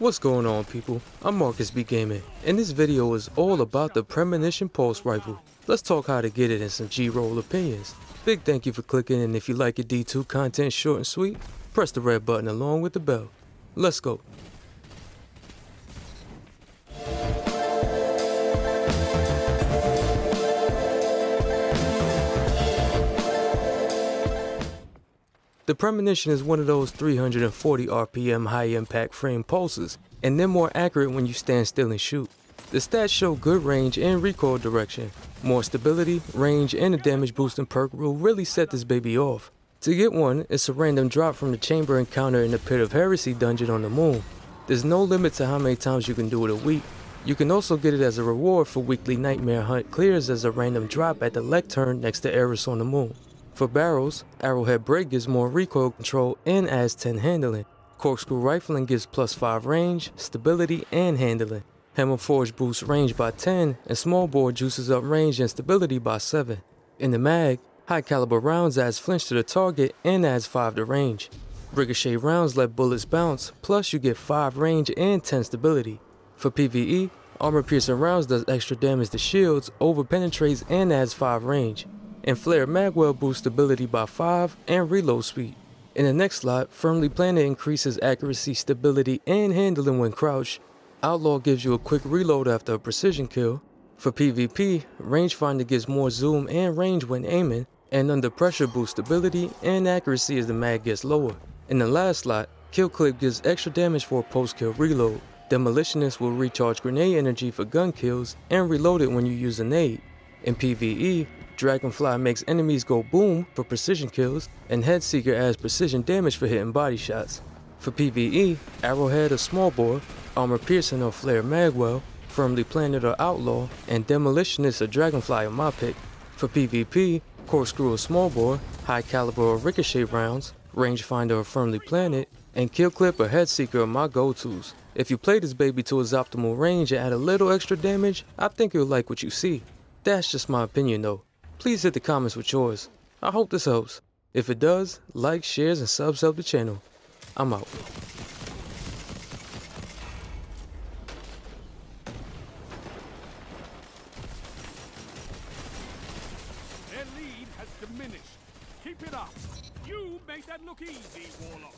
What's going on people? I'm Marcus B Gaming and this video is all about the Premonition Pulse Rifle. Let's talk how to get it and some G-roll opinions. Big thank you for clicking and if you like your D2 content short and sweet, press the red button along with the bell. Let's go. The Premonition is one of those 340 RPM high impact frame pulses, and they're more accurate when you stand still and shoot. The stats show good range and recoil direction. More stability, range, and a damage boosting perk will really set this baby off. To get one, it's a random drop from the chamber encounter in the Pit of Heresy dungeon on the moon. There's no limit to how many times you can do it a week. You can also get it as a reward for weekly Nightmare Hunt clears as a random drop at the lectern next to Eris on the moon. For barrels, Arrowhead Break gives more recoil control and adds 10 handling. Corkscrew Rifling gives plus 5 range, stability, and handling. Hammer Forge boosts range by 10, and Small Bore juices up range and stability by 7. In the mag, High Caliber Rounds adds flinch to the target and adds 5 to range. Ricochet rounds let bullets bounce, plus you get 5 range and 10 stability. For PvE, Armor Piercing Rounds does extra damage to shields, over penetrates, and adds 5 range and Flare Magwell boosts stability by 5 and reload speed. In the next slot, Firmly Planted increases accuracy, stability, and handling when crouched. Outlaw gives you a quick reload after a precision kill. For PvP, Rangefinder gives more zoom and range when aiming, and under pressure boosts stability and accuracy as the mag gets lower. In the last slot, Kill Clip gives extra damage for a post-kill reload. Demolitionist will recharge grenade energy for gun kills and reload it when you use a nade. In PvE, Dragonfly makes enemies go boom for precision kills, and Headseeker adds precision damage for hitting body shots. For PvE, Arrowhead or Small Bore, Armor Piercing or Flare Magwell, Firmly Planted or Outlaw, and Demolitionist or Dragonfly are my pick. For PvP, Corkscrew or Small Bore, High Caliber or Ricochet rounds, Rangefinder or Firmly Planted, and Kill Clip or Headseeker are my go-tos. If you play this baby to its optimal range and add a little extra damage, I think you'll like what you see. That's just my opinion though. Please hit the comments with yours. I hope this helps. If it does, like, shares, and subs help the channel. I'm out. Their lead has diminished. Keep it up. You made that look easy, Warlock.